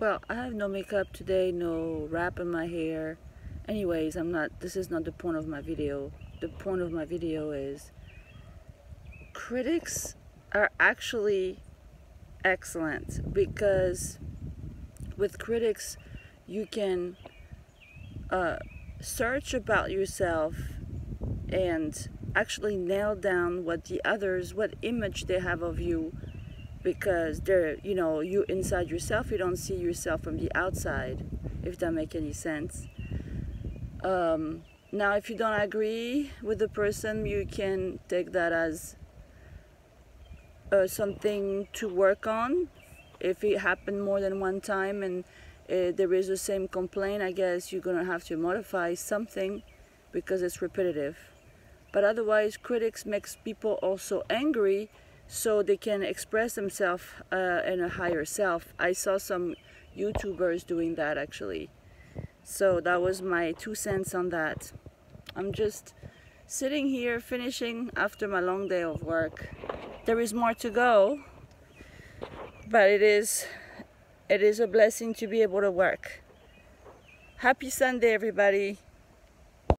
Well, I have no makeup today, no wrap in my hair. Anyways, I'm not, this is not the point of my video. The point of my video is critics are actually excellent because with critics you can uh, search about yourself and actually nail down what the others, what image they have of you because they're, you know, you inside yourself, you don't see yourself from the outside, if that make any sense. Um, now, if you don't agree with the person, you can take that as uh, something to work on. If it happened more than one time and uh, there is the same complaint, I guess you're gonna have to modify something because it's repetitive. But otherwise, critics makes people also angry so they can express themselves uh, in a higher self. I saw some YouTubers doing that actually. So that was my two cents on that. I'm just sitting here finishing after my long day of work. There is more to go, but it is it is a blessing to be able to work. Happy Sunday everybody.